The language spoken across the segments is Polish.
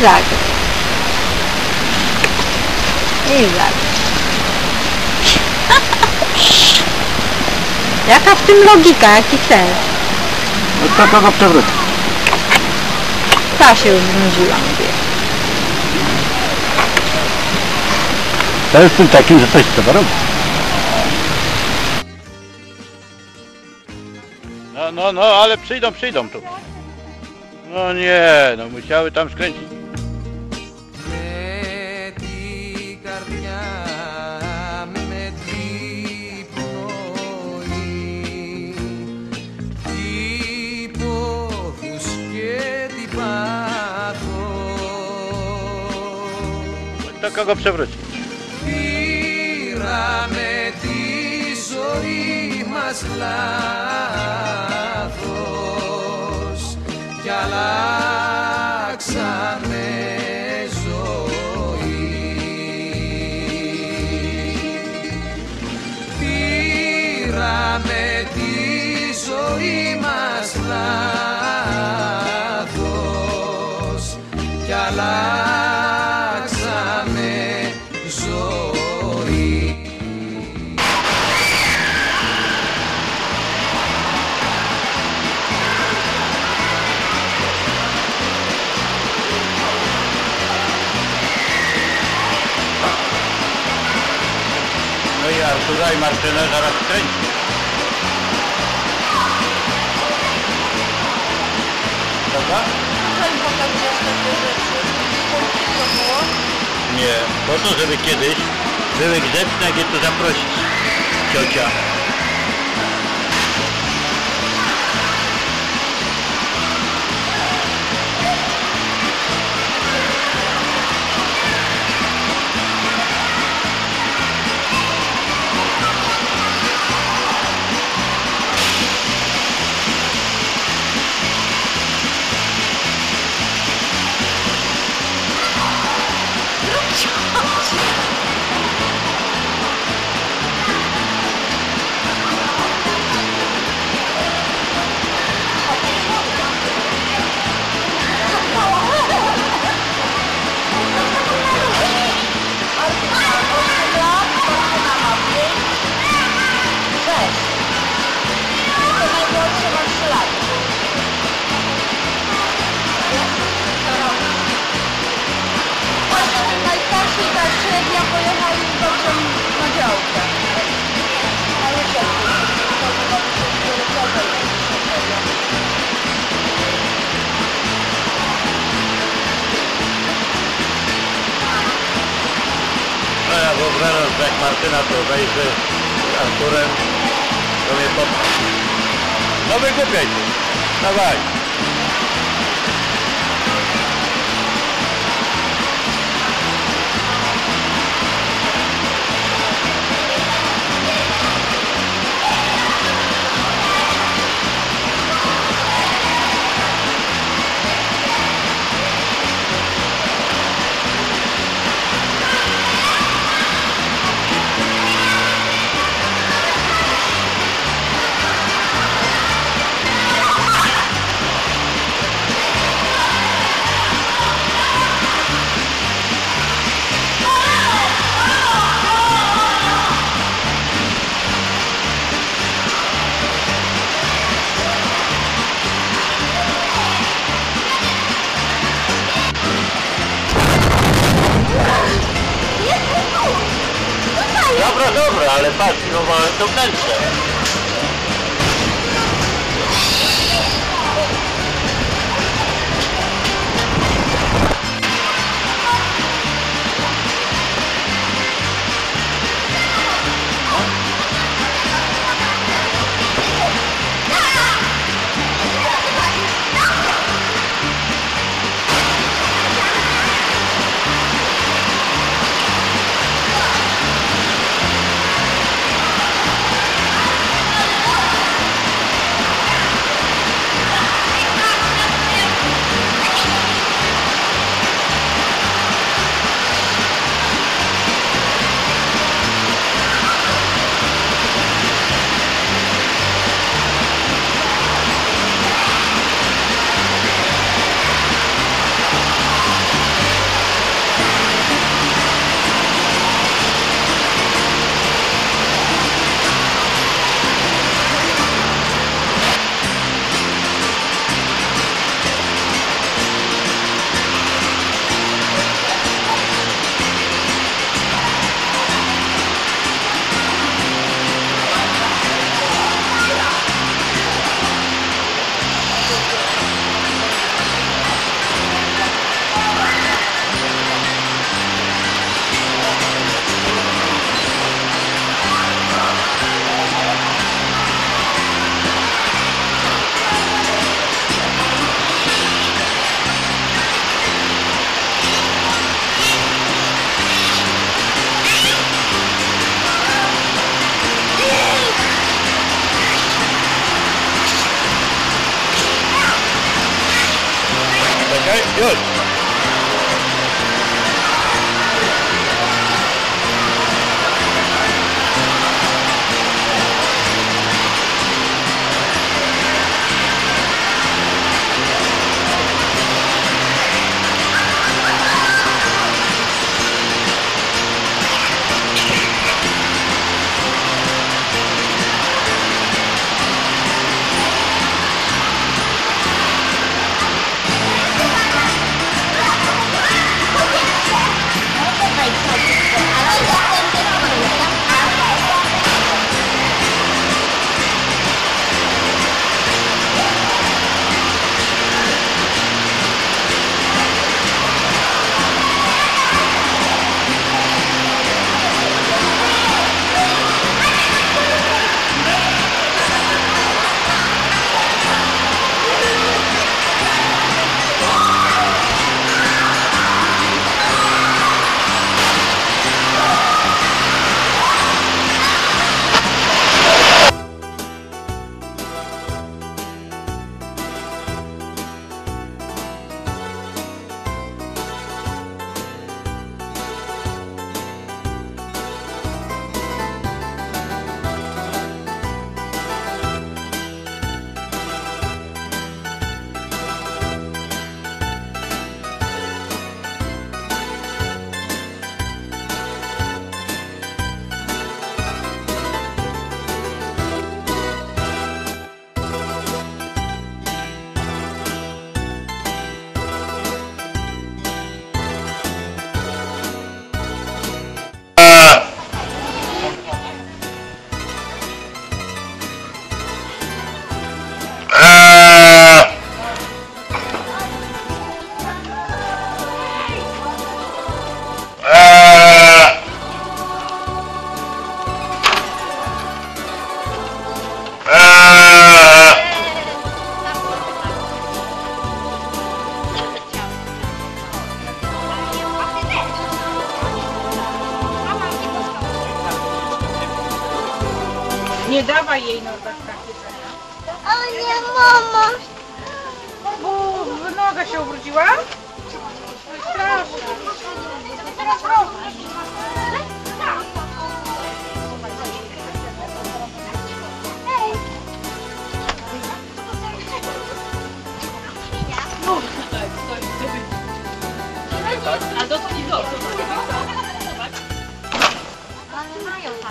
ο Tak. I tak. Jaka w tym logika, jaki sens? No to kogo przewróci? Ta się już znudziła, mówię. To jest tym takim, że coś trzeba robić. No, no, no, ale przyjdą, przyjdą tu. No nie, no musiały tam skręcić. Kogo przewróci? Πήραμε τη ζωή μας λάθος κι αλλάξαμε ζωή Πήραμε τη ζωή μας λάθος κι αλλάξαμε i Martynę zaraz skręci. Prawda? Nie, po to, żeby kiedyś były grzeczne, jak je tu zaprosić. Ciocia. Że jak Martyna to obejrzy z Arturem, to mnie popcha. No wygłupiaj się. Dawaj.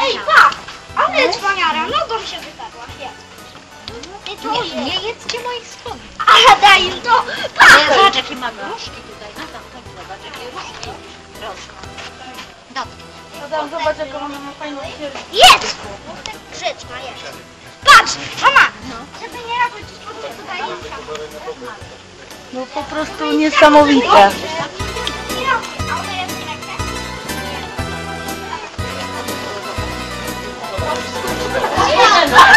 Ej, pa! Ale dzwoniara, nogą się wypadła. Nie, to nie, nie jedzcie moich spodni. A, daj im to! Pa! Zobacz jakie ma gruszki tutaj. No tam, tam zobacz jakie różki rosną. Dotknij. Adam, zobacz jaką ona ma fajną sierść. Jedz! Grzeczna jest. Patrz, mama! Żeby nie robić spodnie tutaj No po prostu niesamowite. 이 거.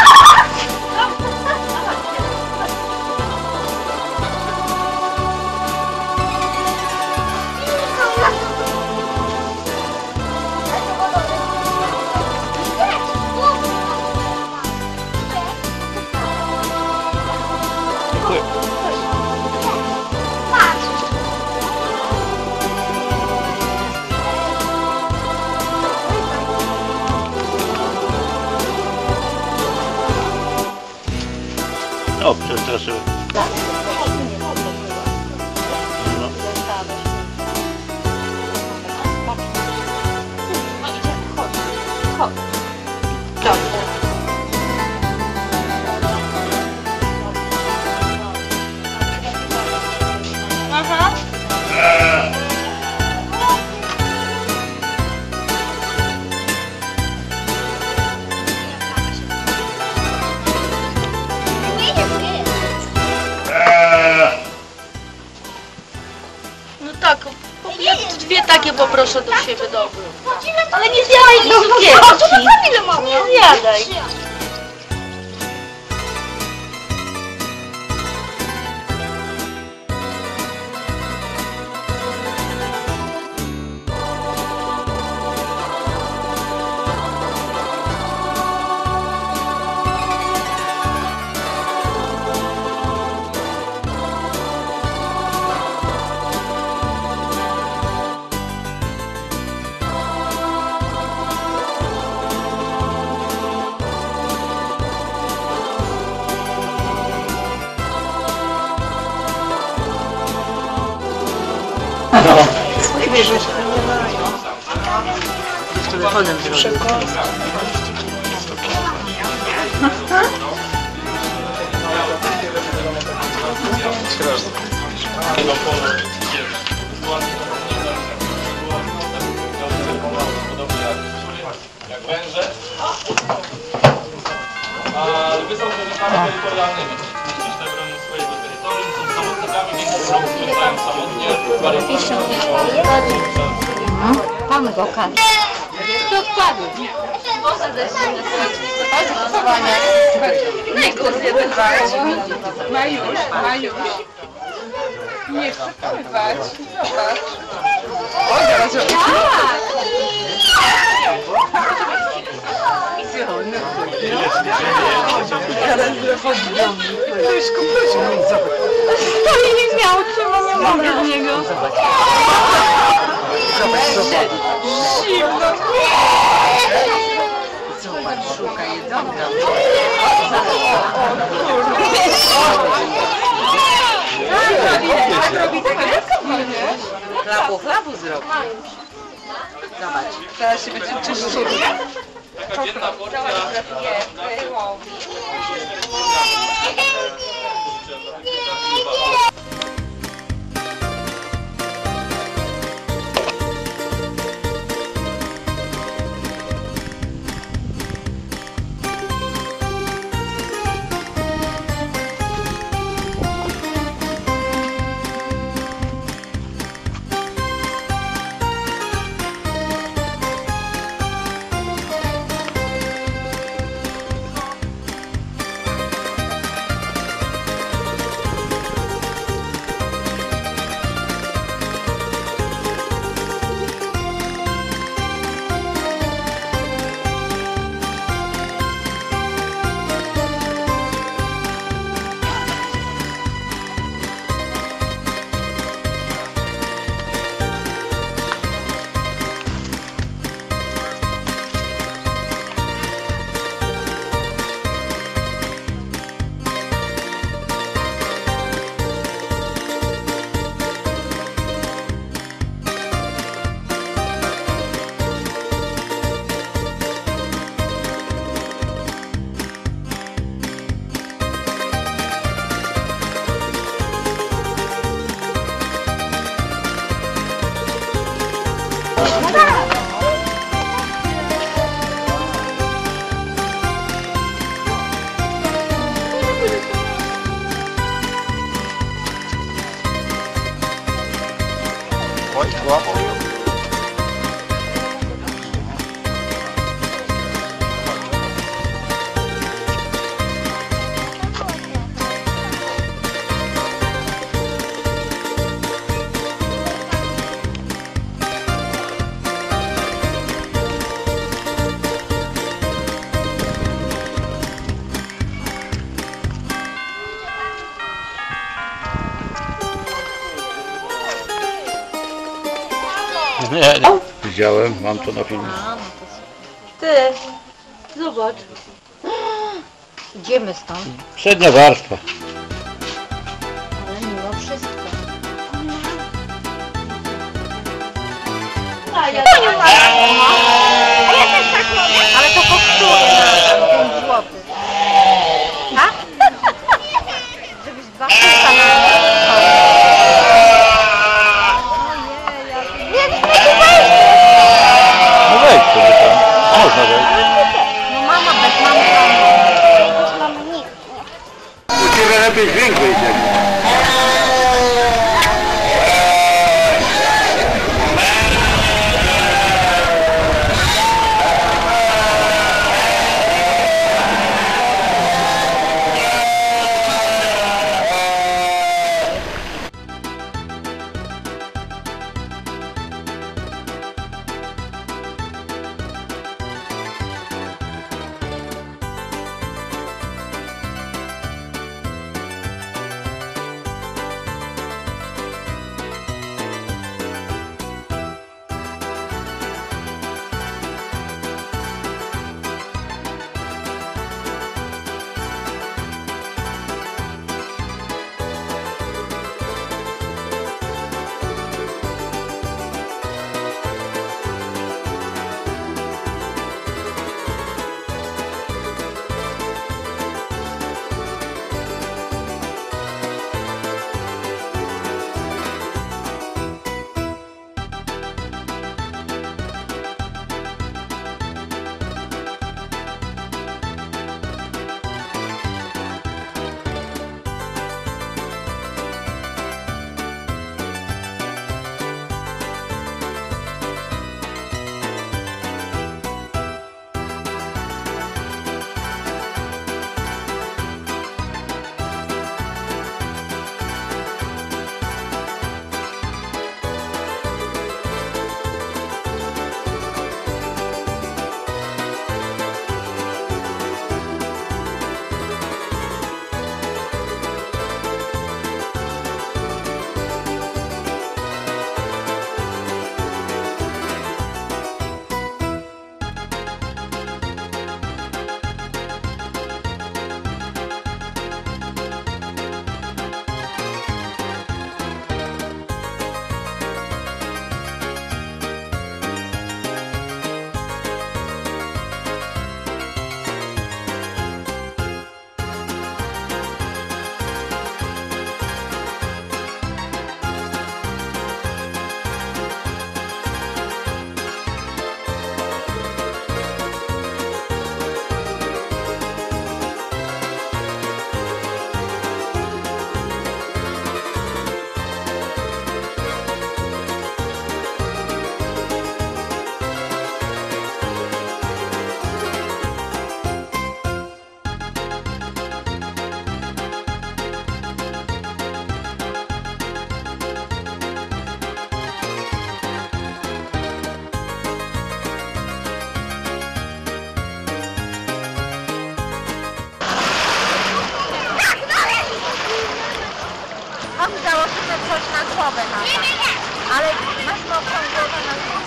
O, przestraszyłem. No. Poproszę do siebie. Godzinę Ale nie zjadaj mi cukierki. A to na ile mam? Nie zjadaj. jak węże. A lwy są zwierzętami terytorialnymi. Bronią swojego terytorium, są samotnikami, większość roku spędzają samotnie. Pan go każe. To wpadł. Majusz, Majusz. Nie chcę pływać. Zobacz. O, teraz robię. Pluśku, pluśku. To nie miał, czemu nie mogę z niego. não Zobacz, teraz się będzie czyścić. Widziałem, mam to na filmie. Ty, zobacz. Idziemy stąd, Przednia warstwa. ale mimo wszystko. A ja też tak robię. Ale to kosztuje na 5 zł. Tak? Żebyś dwa na głowę na nie, nie. Ale masz mokrą głowę na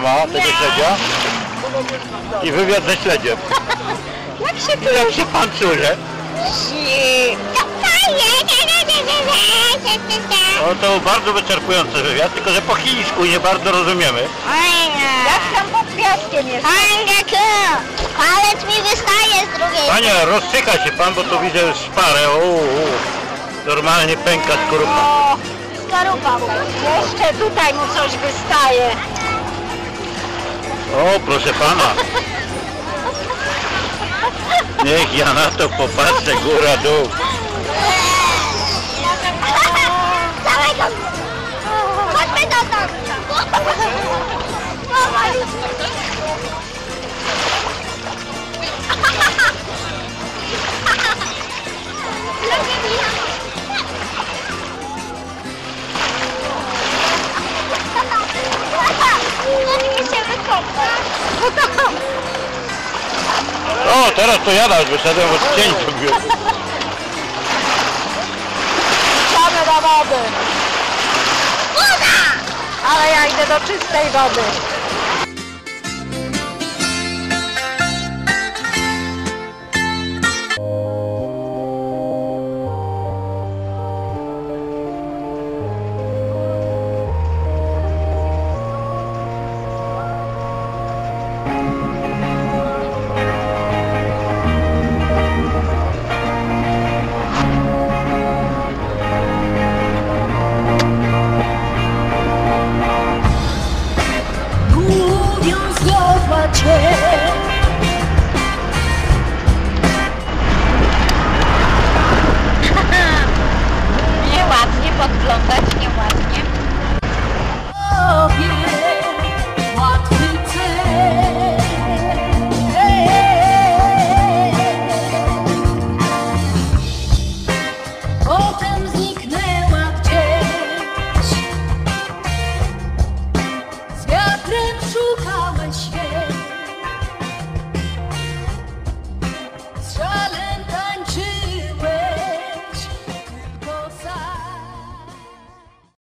mama tego śledzia i wywiad ze śledziem. Jak się I jak się pan czuje? No to bardzo wyczerpujący wywiad, tylko że po chińsku nie bardzo rozumiemy. Jak tam pod piaskiem jest? Palec mi wystaje z drugiej Panie, rozczyka się pan, bo tu widzę szparę. Uuu. Normalnie pęka skorupa. O, skorupa. jeszcze tutaj mu coś wystaje. O, proszę pana. Niech ja na to nawet wyszedłem od cień sobie. Idziemy do wody. Woda! Ale ja idę do czystej wody.